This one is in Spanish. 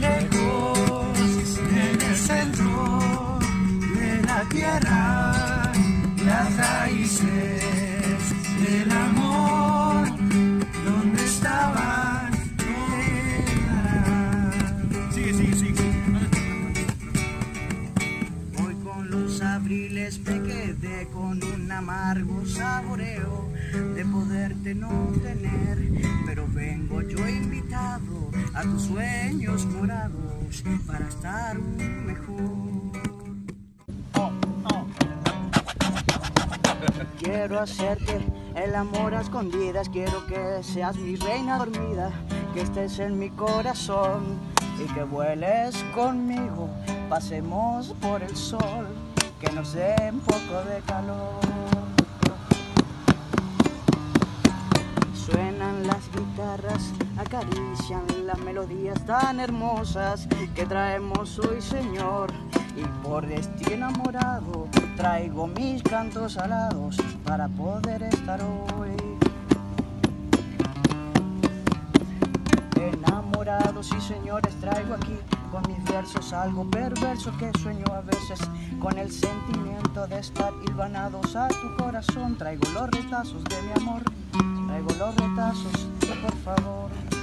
Lejos, en el centro de la tierra, los abriles me quedé con un amargo saboreo de poderte no tener, pero vengo yo invitado a tus sueños morados para estar mejor. Quiero hacerte el amor a escondidas, quiero que seas mi reina dormida, que estés en mi corazón y que vueles conmigo, pasemos por el sol, que nos dé un poco de calor. Suenan las guitarras, acarician las melodías tan hermosas que traemos hoy, Señor. Y por destino enamorado traigo mis cantos alados para poder estar hoy. Sí señores, traigo aquí con mis versos algo perverso que sueño a veces con el sentimiento de estar hilvanados a tu corazón. Traigo los retazos de mi amor, traigo los retazos, por favor.